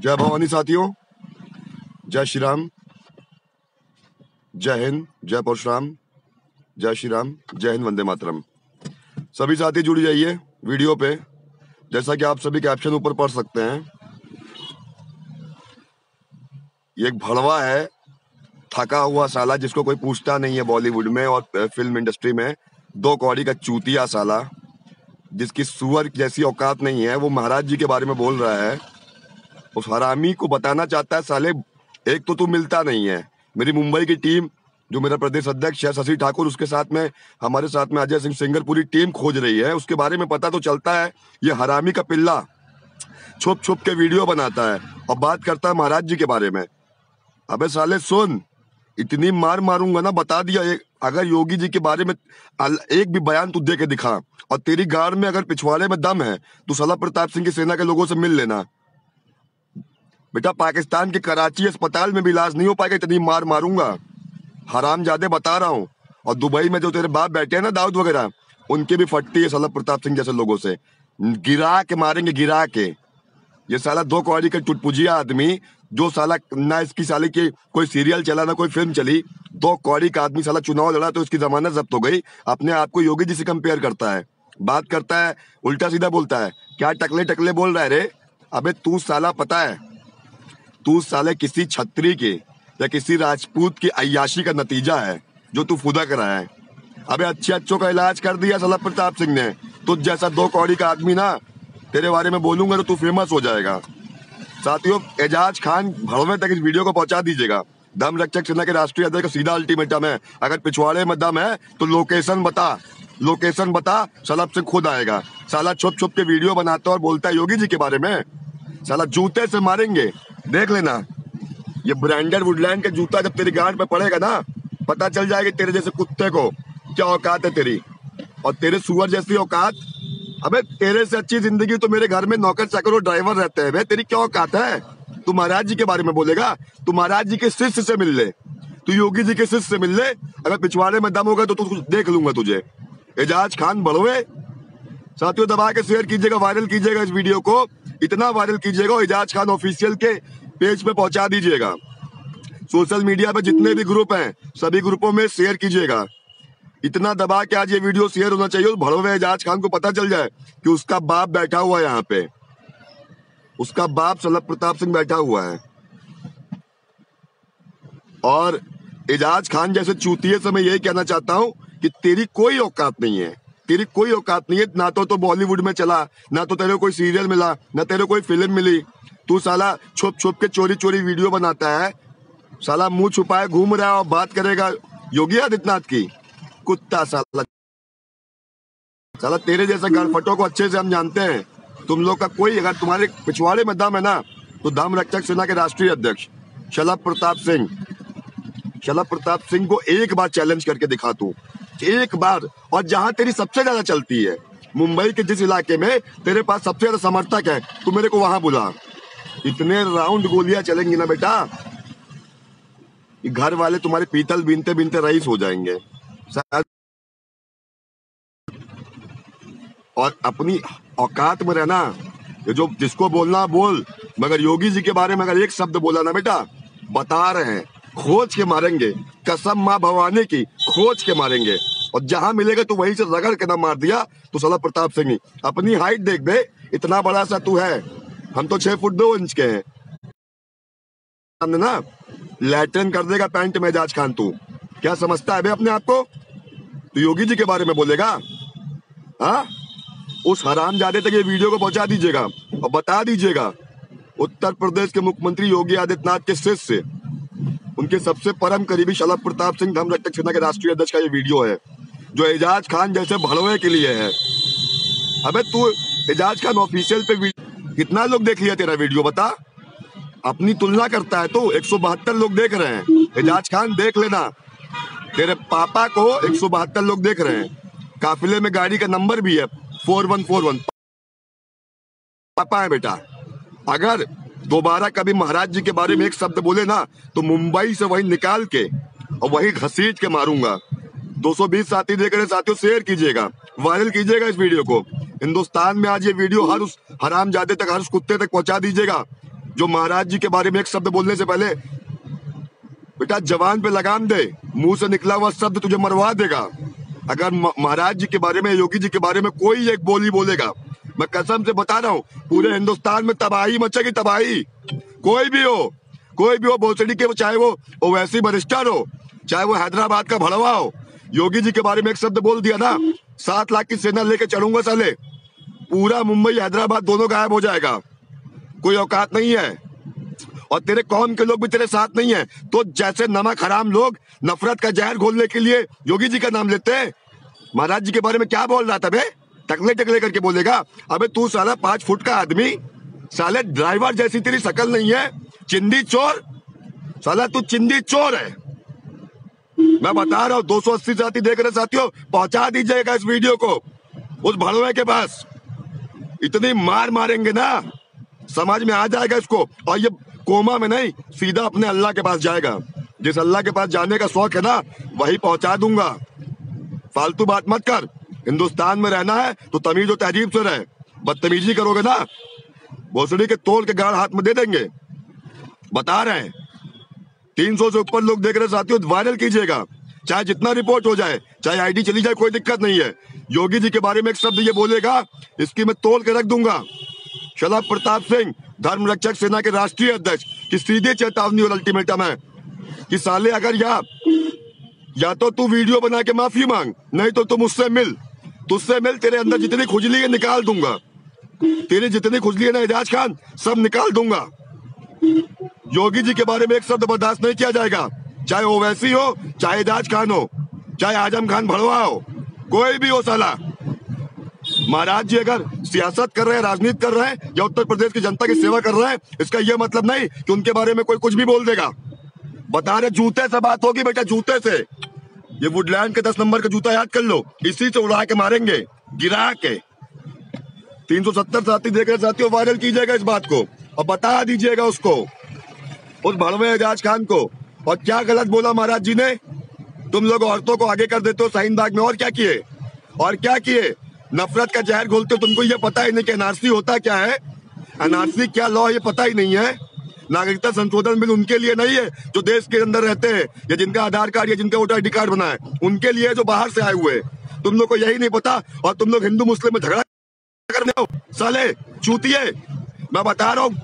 जय भवानी साथियों, जय श्री राम जय हिंद, जय परशुराम, जय श्री राम जय हिंद, वंदे मातरम। सभी साथी जुड़ जाइए वीडियो पे, जैसा कि आप सभी कैप्शन ऊपर पढ़ सकते हैं। ये एक भड़वा है, थका हुआ साला, जिसको कोई पूछता नहीं है बॉलीवुड में और फ़िल्म इंडस्ट्री में। दो कौड़ी का चूतिया साला, जिसकी सुअर जैसी औकात नहीं है, वो महाराज जी के बारे में बोल रहा है। उस हरामी को बताना चाहता है, साले, एक तो तू मिलता नहीं है। मेरी मुंबई की टीम, जो मेरा प्रदेश अध्यक्ष है, शशि ठाकुर, उसके साथ में, हमारे साथ में अजय सिंह सिंगर, पूरी टीम खोज रही है। उसके बारे में पता तो चलता है, ये हरामी का पिल्ला छुप छुप के वीडियो बनाता है और बात करता है महाराज जी के बारे में। अबे साले, सुन, इतनी मार मारूँगा ना, बता दिया एक, अगर योगी जी के बारे में एक भी बयान तू दे के दिखा, और तेरी गाड़ में अगर पिछवाड़े में दम है तो सला प्रताप सिंह की सेना के लोगों से मिल लेना। बेटा, पाकिस्तान के कराची अस्पताल में भी इलाज नहीं हो पाएगा, इतनी मार मारूँगा। हराम जादे बता रहा हूँ। और दुबई में जो तेरे बाप बैठे हैं ना, दाऊद वगैरह, उनके भी फटती है सला प्रताप सिंह जैसे लोगों से। गिरा के मारेंगे, गिरा के। ये साला दो कौड़ी का टुटपुजिया आदमी, जो साला ना इसकी साले की कोई सीरियल चला, ना कोई फ़िल्म चली, दो कौड़ी का आदमी साला चुनाव लड़ा तो इसकी जमानत जब्त हो गई। अपने आप को योगी जी से कंपेयर करता है। बात करता है, उल्टा सीधा बोलता है। क्या टकले टकले बोल रहा है रे? अबे तू साला पता है तू साले किसी छत्री के या किसी राजपूत की अयाशी का नतीजा है, जो तू फुदा कराया है। अबे अच्छे अच्छों का इलाज कर दिया सला प्रताप सिंह ने। तुझ जैसा दो कौड़ी का आदमी ना, तेरे बारे में बोलूँगा तो तू फ़ेमस हो जाएगा। साथियों, एजाज खान, भड़वे तक इस वीडियो को पहुँचा दीजिएगा। दम रक्षक सेना के राष्ट्रीय अध्यक्ष का सीधा अल्टीमेटम है। अगर पिछवाड़े में दम है तो लोकेशन बता। लोकेशन बता सलब से खुद आएगा। साला छुप छुप के वीडियो बनाता और बोलता है योगी जी के बारे में। साला जूते से मारेंगे। देख लेना। ये ब्रांडेड वुडलैंड का जूता जब तेरी गांड पे पड़ेगा ना, पता चल जाएगा तेरे जैसे कुत्ते को, क्या औकात है तेरी। और तेरे सुअर जैसी औकात, अबे तेरे से अच्छी ज़िंदगी तो मेरे घर में नौकर चाकर और ड्राइवर रहते हैं तेरी क्या औकात है? तू महाराज जी के बारे में बोलेगा, तू महाराज जी के शिष्य से मिल ले, तू योगी जी के शिष्य से मिल ले, अगर पिछवाड़े में दम होगा तो तू देख लूँगा तुझे। एजाज खान बढ़वे साथियों दबा के शेयर कीजिएगा वायरल कीजिएगा इस वीडियो को। इतना वायरल कीजिएगा एजाज खान ऑफिशियल के पेज पे पहुँचा दीजिएगा। सोशल मीडिया पे जितने भी ग्रुप हैं, सभी ग्रुपों में शेयर कीजिएगा। इतना दबा के आज ये वीडियो शेयर होना चाहिए भड़वे एजाज खान को पता चल जाए कि उसका बाप बैठा हुआ है यहाँ पे। उसका बाप सलभ प्रताप सिंह बैठा हुआ है। और एजाज खान जैसे चूतिए से मैं यही कहना चाहता हूँ कि तेरी कोई औकात नहीं है। तेरी कोई औकात नहीं है। ना तो तो बॉलीवुड में चला, ना तो तेरे कोई सीरियल मिला, ना तेरे कोई फ़िल्म मिली। तू साला छुप छुप के चोरी चोरी वीडियो बनाता है। साला मुँह छुपाए, घूम रहा है और बात करेगा, योगी आदित्यनाथ की। कुत्ता साला। साला तेरे जैसे गणफटों को अच्छे से हम जानते हैं। तुम लोग का कोई, अगर तुम्हारे पिछवाड़े में दम है ना तो दम रक्षक सेना के राष्ट्रीय अध्यक्ष, शलभ प्रताप सिंह। शलभ प्रताप सिंह को एक बार चैलेंज करके दिखा तू। एक बार, और जहाँ तेरी सबसे ज़्यादा चलती है। मुंबई के जिस इलाके में तेरे पास सबसे ज़्यादा समर्थक है, तू मेरे को वहाँ बुला। इतने राउंड गोलियाँ चलेंगी ना बेटा। घर वाले तुम्हारे पीतल बीनते बीनते रईस हो जाएँगे। और अपनी औकात में रहना। ये जो जिसको बोलना बोल, मगर योगी जी के बारे में अगर एक शब्द बोला ना बेटा, बता रहे हैं। खोज के मारेंगे कसम माँ भवानी की खोज के मारेंगे। और जहाँ मिलेगा तो वहीं से रगड़ के ना मार दिया तो सला प्रताप सिंह अपनी हाइट देख दे इतना बड़ा सा तू है। हम तो छह फुट दो इंच के हैं। ना? लैट्रिन कर देगा पैंट में जाज खान तू। क्या समझता है अपने आप को? तो योगी जी के बारे में बोलेगा? हाँ? उस हराम जादे तक ये वीडियो को पहुँचा दीजिएगा। और बता दीजिएगा, उत्तर प्रदेश के मुख्यमंत्री योगी आदित्यनाथ के शिष्य उनके सबसे परम करीबी शलभ प्रताप सिंह धर्म रक्षक सेना के राष्ट्रीय अध्यक्ष का ये वीडियो है, जो एजाज खान जैसे भड़वे के लिए है। अबे तू एजाज खान ऑफिशियल पे कितना लोग देख लिया तेरा वीडियो बता? अपनी तुलना करता है तो एक लोग देख रहे हैं। एजाज खान देख लेना। तेरे पापा को एक सौ बहत्तर लोग देख रहे हैं। काफिले में गाड़ी का नंबर भी है, फोर वन फोर वन। पापा है बेटा। अगर दोबारा कभी महाराज जी के बारे में एक शब्द बोले ना तो मुंबई से वही निकाल के और वही घसीट के मारूँगा। 220 साथी देख रहे साथियों, शेयर कीजिएगा, वायरल कीजिएगा इस वीडियो को। हिंदुस्तान में आज ये वीडियो हर उस हराम जादे तक, हर उस कुत्ते तक पहुँचा दीजिएगा, जो महाराज जी के बारे में एक शब्द बोलने से पहले, बेटा, जवान पे लगाम दे, मुँह से निकला हुआ शब्द तुझे मरवा देगा। अगर महाराज जी के बारे में, योगी जी के बारे में कोई एक बोली बोलेगा मैं कसम से बता रहा हूँ, पूरे हिंदुस्तान में तबाही मचेगी, तबाही। कोई भी हो, कोई भी हो, भोसड़ी के चाहे वो ओवैसी बरिस्टर हो, चाहे वो हैदराबाद का भड़वा हो, योगी जी के बारे में एक शब्द बोल दिया ना, सात लाख की सेना लेके चढ़ूँगा साले। पूरा मुंबई, हैदराबाद दोनों गायब हो जाएगा। कोई औकात नहीं है। और तेरे कौम के लोग भी तेरे साथ नहीं है। तो जैसे नमक हराम लोग नफरत का जहर घोलने के लिए योगी जी का नाम लेते हैं, महाराज जी के बारे में क्या बोल रहा था बे? टकले टकले करके बोलेगा, अबे तू साला पाँच फुट का आदमी, साले ड्राइवर जैसी तेरी शकल नहीं है, चिंदी चोर, साला तू चिंदी चोर है। मैं बता रहा हूँ, दो सौ अस्सी साथी देख रहे साथियों, पहुँचा दीजिएगा इस वीडियो को, उस भड़वे के पास। इतनी मार मारेंगे ना, समाज में आ जाएगा इसको, और ये कोमा में नहीं, सीधा अपने अल्लाह के पास जाएगा। जिस अल्लाह के पास जाने का शौक है ना, वही पहुँचा दूँगा। फालतू बात मत कर। हिंदुस्तान में रहना है तो तमीज और तहजीब से रहे। बदतमीजी करोगे ना, भोसड़ी के तोल के गाड़ हाथ में दे देंगे। बता रहे हैं, तीन सौ से ऊपर लोग देख रहे साथियों वायरल कीजिएगा। चाहे जितना रिपोर्ट हो जाए, चाहे आईडी चली जाए, कोई दिक्कत नहीं है। योगी जी के बारे में एक शब्द ये बोलेगा, इसकी मैं तोड़ के रख दूँगा। शलभ प्रताप सिंह, धर्म रक्षक सेना के राष्ट्रीय अध्यक्ष, की सीधी चेतावनी और अल्टीमेटम है कि साले, अगर या या तो तू वीडियो बना के माफ़ी मांग, नहीं तो तू मुझसे मिल। तुझसे मिल तेरे अंदर जितनी खुजली है निकाल दूँगा। तेरी जितनी खुजली है ना एजाज खान, सब निकाल दूँगा। योगी जी के बारे में एक शब्द बर्दाश्त नहीं किया जाएगा। चाहे ओवैसी हो, चाहे एजाज खान हो, चाहे आज़म खान भड़वा हो, कोई भी हो साला। महाराज जी अगर सियासत कर रहे हैं, राजनीति कर रहे हैं, या उत्तर प्रदेश की जनता की सेवा कर रहे हैं, इसका यह मतलब नहीं कि उनके बारे में कोई कुछ भी बोल देगा। बता रहे जूते से बात होगी बेटा, जूते से। ये वुडलैंड के दस नंबर का जूता याद कर लो। इसी से उड़ा के मारेंगे। गिरा के। तीन सौ सत्तर साथी देख रहे साथियों वायरल कीजिएगा इस बात को और बता दीजिएगा उसको, उस भड़वे एजाज खान को। और क्या गलत बोला महाराज जी ने? तुम लोग औरतों को आगे कर देते हो, साइन बाग में और क्या किए? और क्या किए? नफरत का जहर घोलते हो, तुमको ये पता ही नहीं कि एनआरसी होता क्या है? एनआरसी क्या लॉ ये पता ही नहीं है। नागरिकता संशोधन बिल उनके लिए नहीं है, जो देश के अंदर रहते हैं, या जिनका आधार कार्ड या जिनका वोटर आईडी कार्ड बना है, उनके लिए जो बाहर से आए हुए तुम लोग को यही नहीं पता, और तुम लोग हिंदू, मुस्लिम में झगड़ा करने हो। साले चूतिए मैं बता रहा हूँ,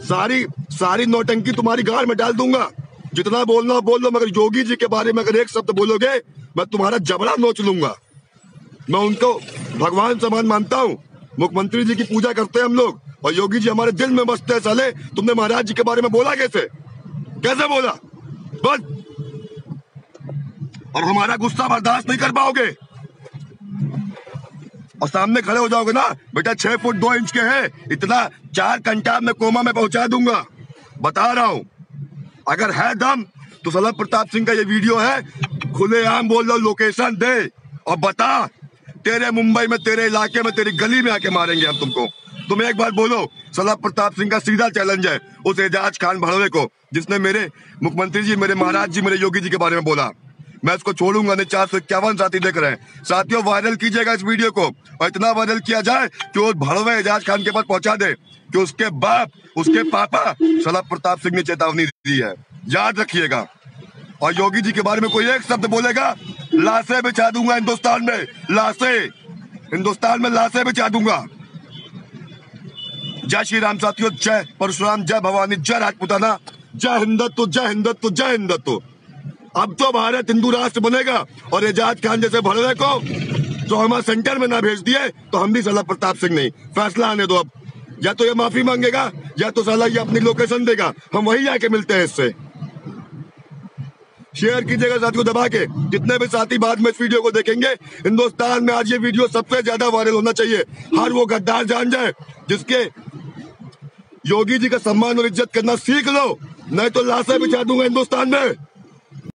सारी सारी नौटंकी तुम्हारी गाड़ में डाल दूँगा। जितना बोलना बोल लो, मगर योगी जी के बारे में अगर एक शब्द बोलोगे, मैं तुम्हारा जबड़ा नोच लूँगा। मैं उनको भगवान समान मानता हूँ। मुख्यमंत्री जी की पूजा करते हैं हम लोग। और योगी जी हमारे दिल में बसते हैं साले तुमने महाराज जी के बारे में बोला कैसे? कैसे बोला? बस। और हमारा गुस्सा बर्दाश्त नहीं कर पाओगे। और सामने खड़े हो जाओगे ना, बेटा छह फुट दो इंच के हैं, इतना चार घंटा में कोमा में पहुँचा दूँगा। बता रहा हूँ, अगर है दम तो सलभ प्रताप सिंह का ये वीडियो है, खुलेआम बोल लो लोकेशन दे। और बता, तेरे मुंबई में, तेरे इलाके में, तेरी गली में आके मारेंगे हम तुमको। तुम एक बार बोलो, सलाह प्रताप सिंह का सीधा चैलेंज है उस एजाज खान भड़वे को, जिसने मेरे मुख्यमंत्री जी, मेरे महाराज जी, मेरे योगी जी के बारे में बोला। मैं इसको छोड़ूँगा, नहीं, चार सौ इक्यावन साथी देख रहे हैं। साथियों वायरल कीजिएगा इस वीडियो को, और इतना वायरल किया जाए कि वो भड़वे एजाज खान के पास पहुँचा दे, कि उसके बाप, उसके पापा, सलाह प्रताप सिंह ने चेतावनी दी है। याद रखिएगा। और योगी जी के बारे में कोई एक शब्द बोलेगा, लाशें बिछा दूँगा हिंदुस्तान में, लाशें। हिंदुस्तान में लाशें बिछा दूँगा। जय श्री राम साथियों, जय परशुराम, जय भवानी, जय राजपुताना। जय हिंदत्व जय हिंदत्व जय हिंदत्व। अब तो भारत हिंदू राष्ट्र बनेगा और एजाज खान जैसे भड़वे को तो हमारे सेंटर में ना भेज दिए तो हम भी सलाह प्रताप सिंह नहीं। फैसला आने दो अब। या तो ये माफ़ी मांगेगा, या तो साला ये अपनी लोकेशन देगा। हम वही आके मिलते हैं इससे। शेयर कीजिएगा साथ को दबा के। जितने भी साथी बाद में इस वीडियो को देखेंगे, हिंदुस्तान में आज ये वीडियो सबसे ज़्यादा वायरल होना चाहिए। हर वो गद्दार जान जाए, जिसके योगी जी का सम्मान और इज़्ज़त करना सीख लो। नहीं तो लाशें बिछा दूँगा हिंदुस्तान में।